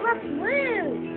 Oh, blue.